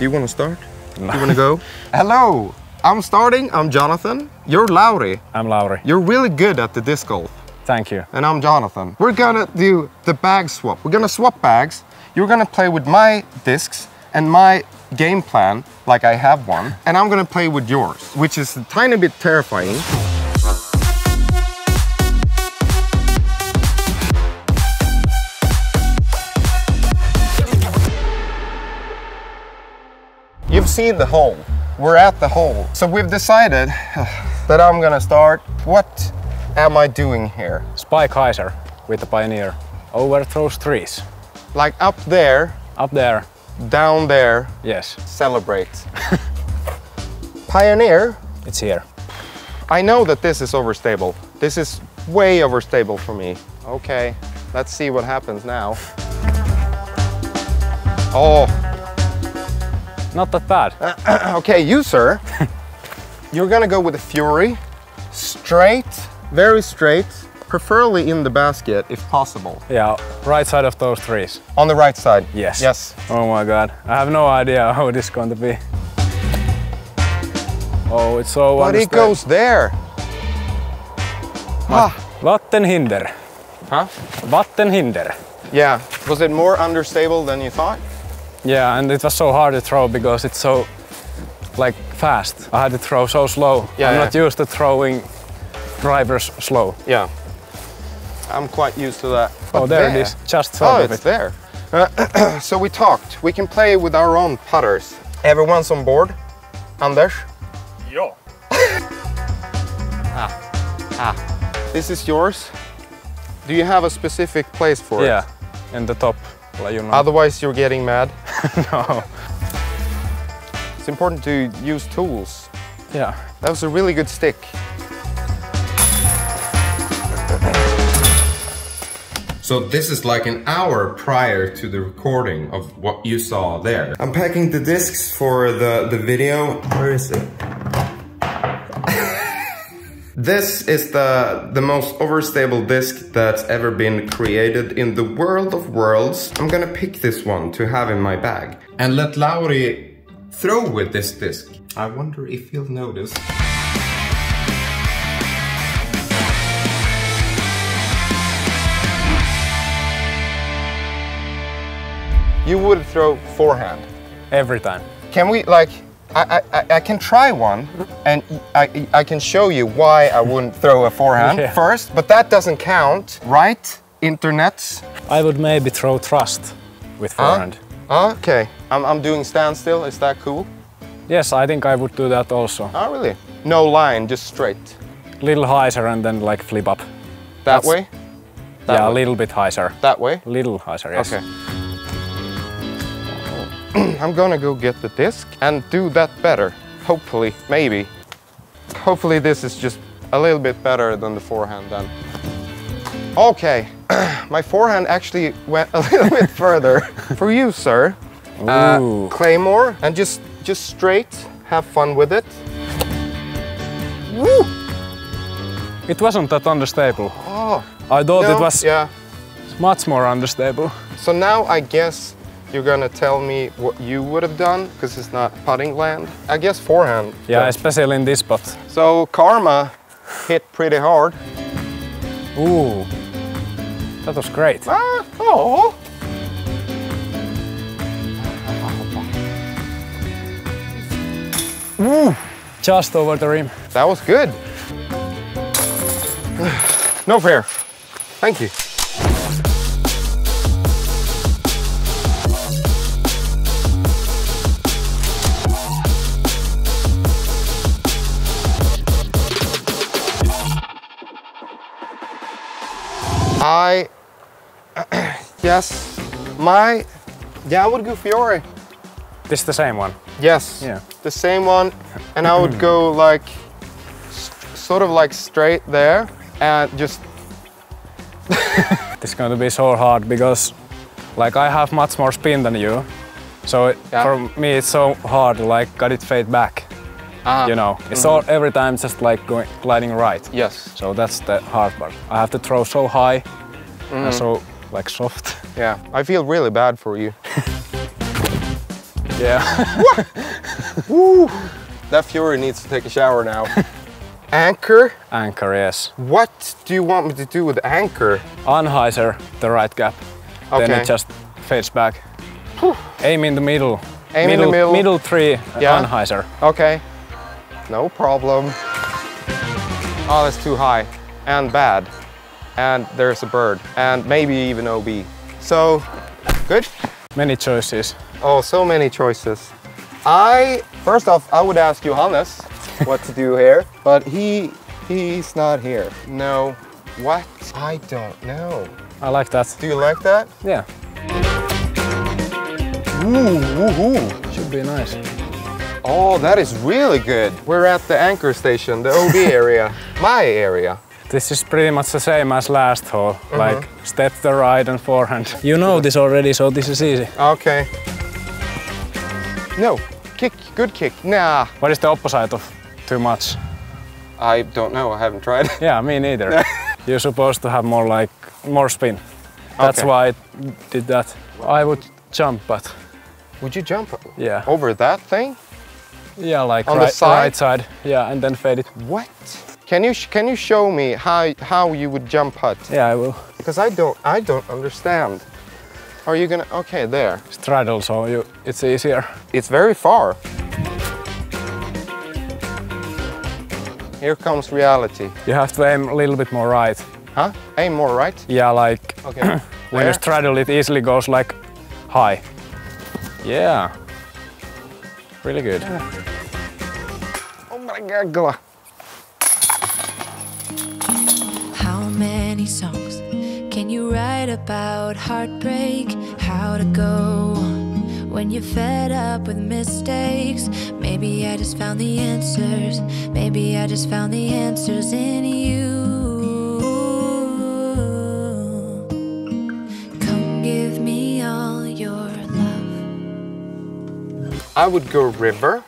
Do you want to start? No. You want to go? Hello, I'm starting. I'm Jonathan. You're Lauri. I'm Lauri. You're really good at the disc golf. Thank you. And I'm Jonathan. We're gonna do the bag swap. We're gonna swap bags. You're gonna play with my discs and my game plan, like I have one, and I'm gonna play with yours, which is a tiny bit terrifying. You've the hole. We're at the hole. So we've decided uh, that I'm gonna start. What am I doing here? Spike hyzer with the Pioneer. Overthrows trees. Like up there. Up there. Down there. Yes. Celebrate. Pioneer. It's here. I know that this is overstable. This is way overstable for me. Okay, let's see what happens now. Oh, not that bad. Uh, okay, you, sir. You're gonna go with the Fury. Straight, very straight, preferably in the basket if possible. Yeah, right side of those trees. On the right side? Yes. Yes. Oh my god. I have no idea how it is going to be. Oh, it's so But it goes there. Ah. Vattenhinder. Huh? Vattenhinder. Yeah. Was it more understable than you thought? Yeah, and it was so hard to throw because it's so like fast. I had to throw so slow. Yeah, I'm yeah. not used to throwing drivers slow. Yeah. I'm quite used to that. But oh, there, there, it is. Just oh, it's it. there. Uh, so we talked. We can play with our own putters. Everyone's on board. Anders? Yeah. ah. Ah. This is yours. Do you have a specific place for yeah, it? Yeah, in the top. You know. Otherwise you're getting mad? no. It's important to use tools. Yeah. That was a really good stick. So this is like an hour prior to the recording of what you saw there. I'm packing the discs for the, the video. Where is it? This is the, the most overstable disc that's ever been created in the world of worlds. I'm gonna pick this one to have in my bag and let Lauri throw with this disc. I wonder if he'll notice. You would throw forehand? Every time. Can we like I, I, I, can try one and I, I can show you why I wouldn't throw a forehand yeah. first, but that doesn't count, right? Internets. I would maybe throw trust with forehand. Uh, okay, I'm, I'm doing standstill, is that cool? Yes, I think I would do that also. Oh, really? No line, just straight? Little hyzer and then like flip up. That That's, way? That yeah, way. a little bit hyzer. That way? Little hyzer, yes. Okay. I'm gonna go get the disc and do that better. Hopefully, maybe. Hopefully this is just a little bit better than the forehand then. Okay, my forehand actually went a little bit further. For you, sir. Uh, Claymore, and just, just straight, have fun with it. Woo! It wasn't that unstable. Oh, I thought no, it was yeah. much more unstable. So now I guess you're gonna tell me what you would have done because it's not putting land. I guess forehand. Yeah, especially in this spot. So Karma hit pretty hard. Ooh, that was great. Ah, oh. Ooh, just over the rim. That was good. no fair. Thank you. Yes, my, yeah, I would go Fury. This is the same one? Yes, yeah. the same one. And I would go like, sort of like straight there and just... this is going to be so hard because like I have much more spin than you. So it, yeah. for me it's so hard to like got it fade back. Ah. You know, it's mm -hmm. all every time just like going gliding right. Yes. So that's the hard part. I have to throw so high mm. and so like soft. Yeah, I feel really bad for you. Yeah. Woo! That Fury needs to take a shower now. anchor? Anchor, yes. What do you want me to do with anchor? Anhyzer, the right gap. Okay. Then it just fades back. Aim in the middle. Aim in middle, the middle. Middle three, Yeah. Anhyzer. Okay. No problem. Oh, that's too high and bad. And there's a bird and maybe even OB. So, good. Many choices. Oh, so many choices. I, first off, I would ask Johannes what to do here, but he, he's not here. No. What? I don't know. I like that. Do you like that? Yeah, Ooh, ooh, ooh. should be nice. Oh, that is really good. We're at the anchor station, the OB area, my area. This is pretty much the same as last hole. Mm-hmm. Like step the right and forehand. You know this already, so this is easy. Okay. No, kick, good kick. Nah, What is the opposite of too much? I don't know. I haven't tried. Yeah, me neither. You're supposed to have more like more spin. That's Okay. why I did that. I would jump, but Would you jump yeah, over that thing? yeah, like On the right, side? right side. Yeah, and then fade it. What? Can you sh- can you show me how how you would jump putt? Yeah, I will Because I don't I don't understand. Are you gonna? Okay, there. straddle, so oh, you it's easier. It's very far. Here comes reality. You have to aim a little bit more right. Huh? Aim more right. Yeah, like Okay. when There? you straddle, it easily goes like high. Yeah, really good. Oh my God. Songs can you write about heartbreak? How to go when you're fed up with mistakes? Maybe I just found the answers. Maybe I just found the answers in you. Come give me all your love. I would go river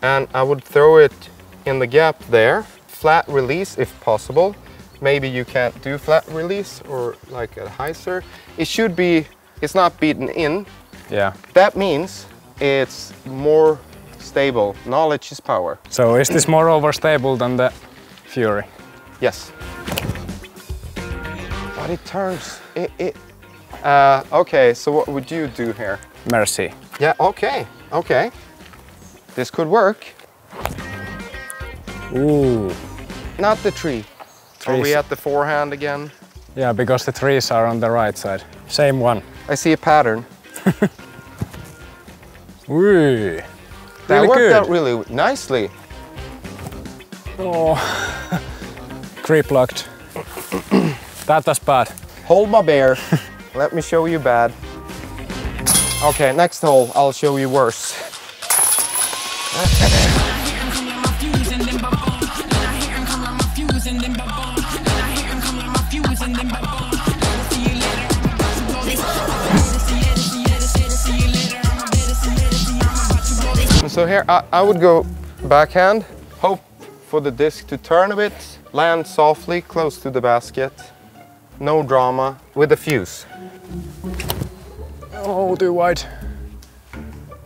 and I would throw it in the gap there. Flat release if possible. Maybe you can't do flat release or like a hyzer. It should be, it's not beaten in. Yeah. That means it's more stable. Knowledge is power. So is this more overstable than the Fury? Yes. But it turns, it, it uh, okay, so what would you do here? Mercy. Yeah, okay, okay. This could work. Ooh. Not the tree. Are we at the forehand again? Yeah, because the trees are on the right side. Same one. I see a pattern. Ooh. That Really worked good. out really nicely. Oh. Grip locked. that was bad. Hold my bear. Let me show you bad. Okay, next hole, I'll show you worse. So here, I, I would go backhand, hope for the disc to turn a bit, land softly close to the basket, no drama, with a fuse. Oh, too wide.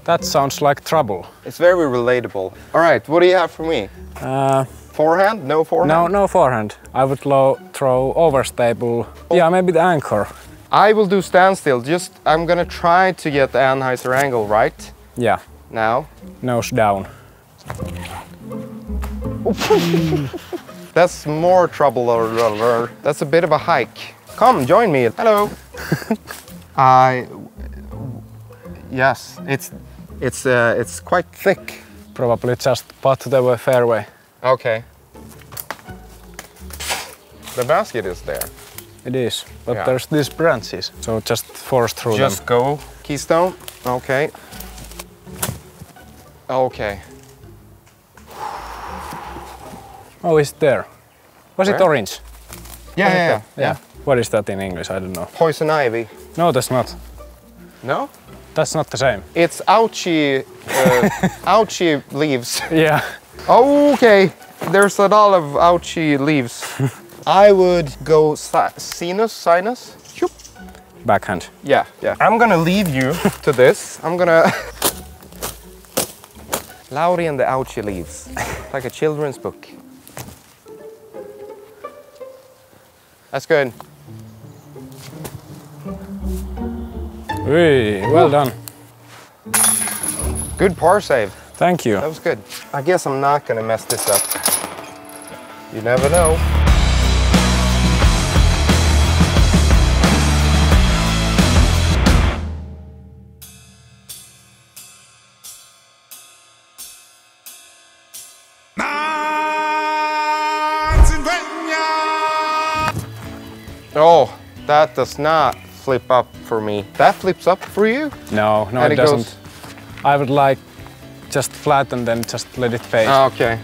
That sounds like trouble. It's very relatable. All right, what do you have for me? Uh, Forehand? No forehand? no, no forehand. I would low, throw overstable. Yeah, maybe the anchor. I will do standstill. Just, I'm gonna try to get the anhyzer angle right Yeah, now. nose down. That's more trouble. That's a bit of a hike. Come, join me. Hello. I. Yes, it's it's uh, it's quite thick. Probably just putt the fairway. Okay. The basket is there. It is, but Yeah. there's these branches, so just force through Just go. Keystone. Okay. Okay. them. Oh, it's there. Was it orange? Yeah, yeah, yeah, Yeah. What is that in English? I don't know. Poison ivy. No, that's not. No? That's not the same. It's ouchie, uh, ouchie leaves. Yeah. Okay, there's a lot of ouchie leaves. I would go si- sinus, sinus. Backhand. Yeah, yeah. I'm gonna leave you to this. I'm gonna... Lauri and the Ouchie Leaves. like a children's book. That's good. Hey, well done. Good par save. Thank you. That was good. I guess I'm not gonna mess this up. You never know. Oh, that does not flip up for me. That flips up for you? No, no, And it, it doesn't. goes- I would like just flat and then just let it fade. Ah, okay.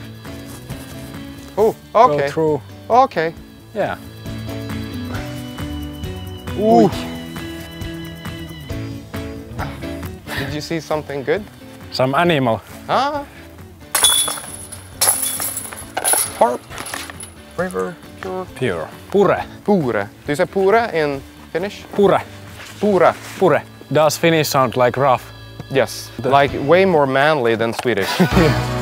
Oh, Go okay. through. Okay. Yeah. Ooh. Did you see something good? Some animal. Ah. Harp. River. Pure. Pure. Pure. Pure. Do you say pure in Finnish? Pure. Pure. Pure. Does Finnish sound like rough? Yes. Like way more manly than Swedish.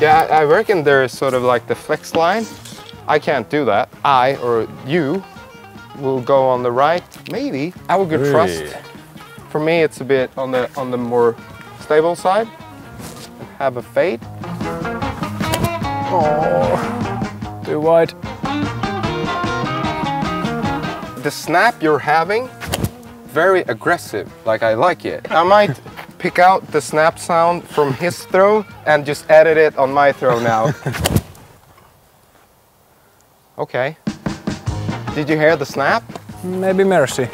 Yeah, I I reckon there's sort of like the flex line. I can't do that. I or you will go on the right. Maybe. I would get trust. For me, it's a bit on the on the more stable side. Have a fade. Oh, Too wide. The snap you're having, very aggressive. Like I like it. I might pick out the snap sound from his throw and just edit it on my throw now. okay. Did you hear the snap? Maybe Mercy.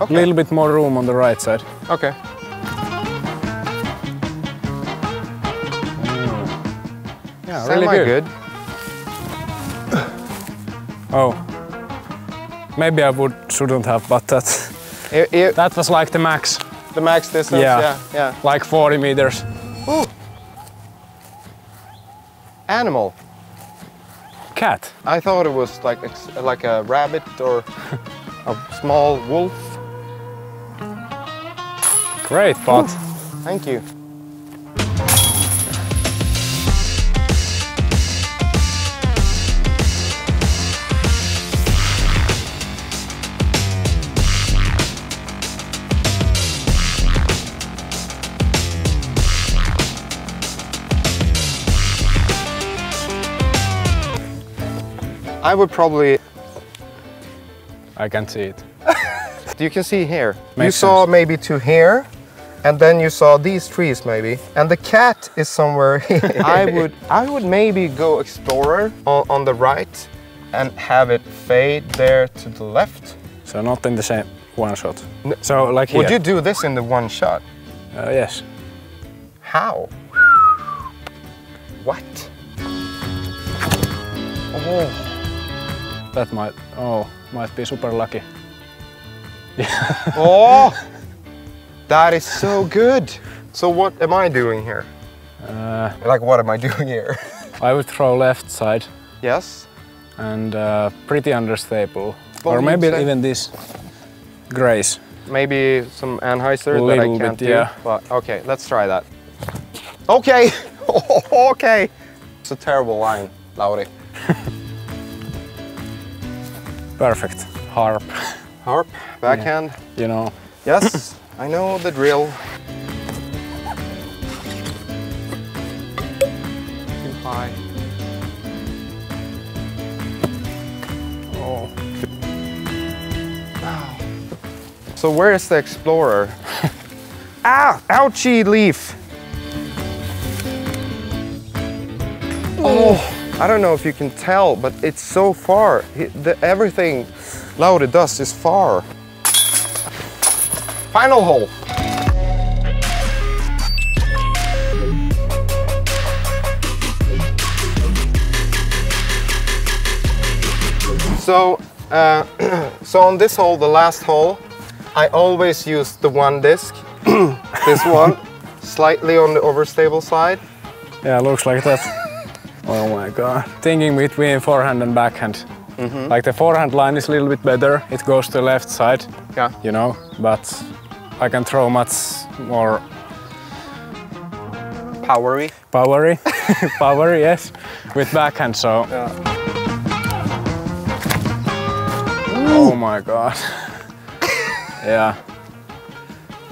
A Okay. little bit more room on the right side. Okay. Yeah, really good. good. Oh. Maybe I would shouldn't have, but that I- I- that was like the max. the max distance. Yeah. Yeah. Yeah. Like 40 meters. Ooh. Animal. Cat. I thought it was like like a rabbit or a small wolf. Great pot. Thank you. I would probably I can see it. You can see here. you saw sense. maybe to here, and then you saw these trees maybe, and the cat is somewhere. here. I would, I would maybe go explorer on, on the right, and have it fade there to the left. So not in the same one shot. N- So like here. Would you do this in the one shot? Uh, yes. How? What? Oh, That might. Oh, might be super lucky. oh, that is so good. So what am I doing here? Uh, Like, what am I doing here? I would throw left side yes. and uh, pretty understable. What or maybe even this grace. Maybe some anhyzer that I can't bit, do. yeah. But okay, let's try that. Okay, okay. It's a terrible line, Lauri. Perfect. Harp, Harp, backhand. you know. Yes, I know the drill. Too high. Oh. So where is the explorer? ah, ouchie leaf. Oh, I don't know if you can tell, but it's so far. He- The, everything Lauri does is far. Final hole. So, uh, so on this hole, the last hole, I always use the one disc, this one, slightly on the overstable side. Yeah, looks like that. Oh my god. Thinking between forehand and backhand. Mm -hmm. Like the forehand line is a little bit better. It goes to the left side. Yeah. You know, but I can throw much more powery. Powery. powery, yes. With backhand, so. Yeah. Oh my god. yeah.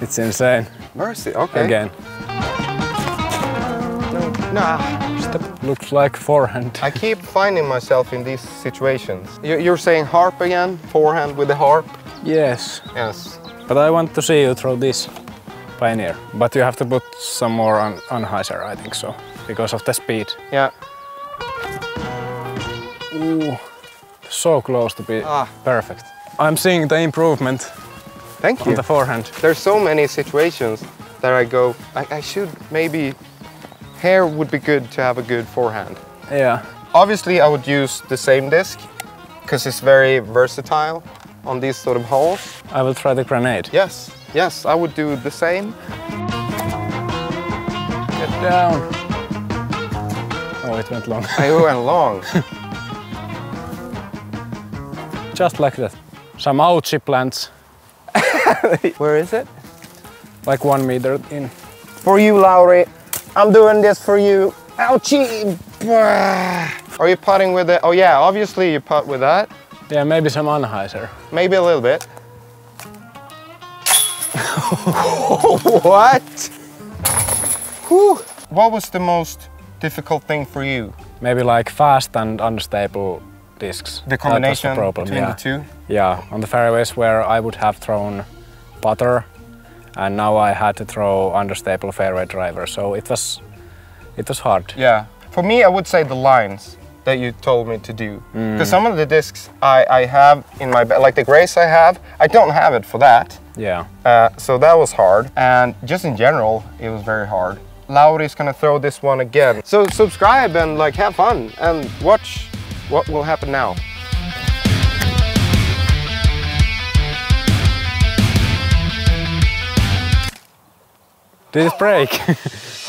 It's insane. Mercy, okay. Again. No. Nah. Looks like forehand. I keep finding myself in these situations. You're saying harp again? Forehand with the harp? Yes. Yes. But I want to see you throw this Pioneer. But you have to put some more on anhyzer, I think so, because of the speed. Yeah. Ooh, so close to be ah. perfect. I'm seeing the improvement. Thank you. On the forehand. There's so many situations that I go, I, I should maybe, here would be good to have a good forehand. Yeah. Obviously I would use the same disc because it's very versatile on these sort of holes. I will try the grenade. Yes, yes, I would do the same. Get down. Oh, it went long. it went long. Just like that. Some ouchie plants. Where is it? Like one meter in. For you, Lauri. I'm doing this for you. Ouchie! Are you putting with it? Oh yeah, obviously you putt with that. Yeah, maybe some anhyzer. Maybe a little bit. what? Whew. What was the most difficult thing for you? Maybe like fast and unstable discs. The combination the between yeah. the two? Yeah, on the fairways where I would have thrown putter and now I had to throw understable fairway driver, so it was it was hard. Yeah. For me, I would say the lines that you told me to do. Because mm. some of the discs I, I have in my like the Grace I have, I don't have it for that. Yeah. Uh, so that was hard, and just in general, it was very hard. Lauri's gonna throw this one again. So subscribe and like have fun and watch what will happen now. Did it break?